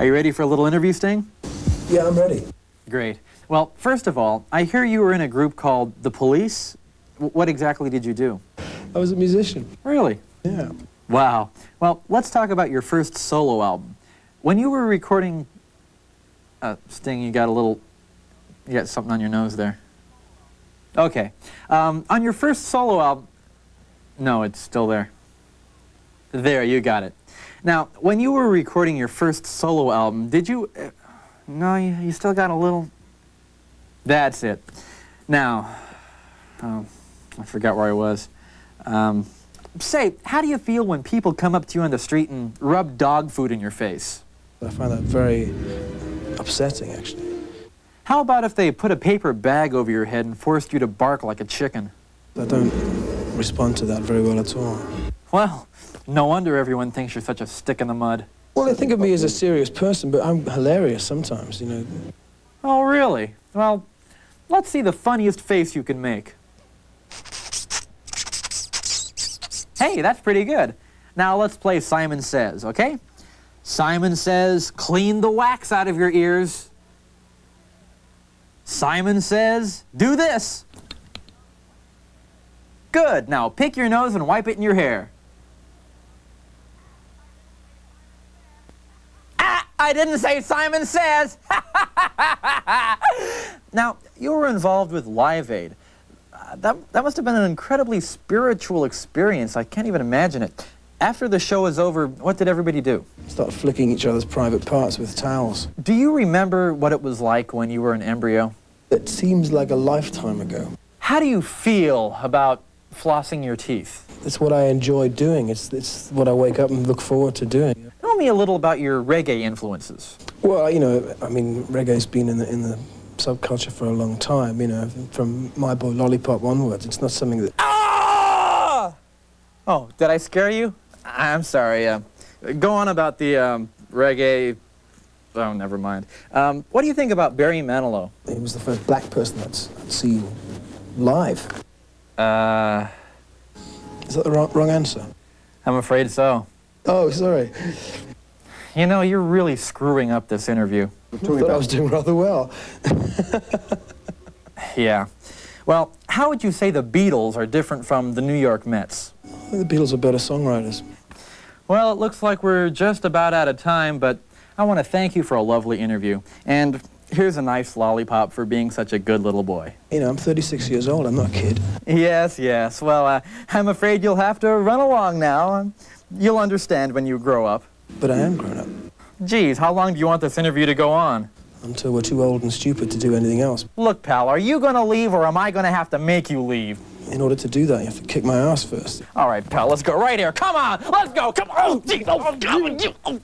Are you ready for a little interview, Sting? Yeah, I'm ready. Great. Well, first of all, I hear you were in a group called The Police. W what exactly did you do? I was a musician. Really? Yeah. Wow. Well, let's talk about your first solo album. When you were recording... Uh, Sting, you got a little... You got something on your nose there. Okay. Um, on your first solo album... No, it's still there. There, you got it. Now, when you were recording your first solo album, did you... Uh, no, you, you still got a little... That's it. Now, oh, I forgot where I was. Um, say, how do you feel when people come up to you on the street and rub dog food in your face? I find that very upsetting, actually. How about if they put a paper bag over your head and forced you to bark like a chicken? I don't respond to that very well at all. Well, no wonder everyone thinks you're such a stick in the mud. Well, they think of me as a serious person, but I'm hilarious sometimes, you know. Oh, really? Well, let's see the funniest face you can make. Hey, that's pretty good. Now let's play Simon Says, okay? Simon Says, clean the wax out of your ears. Simon Says, do this. Good. Now pick your nose and wipe it in your hair. Ah, I didn't say Simon Says. now, you were involved with Live Aid. Uh, that, that must have been an incredibly spiritual experience. I can't even imagine it. After the show was over, what did everybody do? Start flicking each other's private parts with towels. Do you remember what it was like when you were an embryo? It seems like a lifetime ago. How do you feel about flossing your teeth? It's what I enjoy doing. It's, it's what I wake up and look forward to doing. Tell me a little about your reggae influences. Well, you know, I mean, reggae's been in the, in the subculture for a long time, you know, from My Boy Lollipop onwards. It's not something that... Ah! Oh, did I scare you? I'm sorry. Uh, go on about the um, reggae... Oh, never mind. Um, what do you think about Barry Manilow? He was the first black person that's seen live. Uh... Is that the wrong, wrong answer? I'm afraid so. Oh, sorry. You know, you're really screwing up this interview. I thought I was doing rather well. yeah. Well, how would you say the Beatles are different from the New York Mets? The Beatles are better songwriters. Well, it looks like we're just about out of time, but I want to thank you for a lovely interview. And here's a nice lollipop for being such a good little boy. You know, I'm 36 years old. I'm not a kid. Yes, yes. Well, uh, I'm afraid you'll have to run along now. You'll understand when you grow up. But I am grown up. Geez, how long do you want this interview to go on? Until we're too old and stupid to do anything else. Look, pal, are you going to leave or am I going to have to make you leave? In order to do that, you have to kick my ass first. All right, pal, let's go right here. Come on, let's go. Come on. Oh, geez. Oh,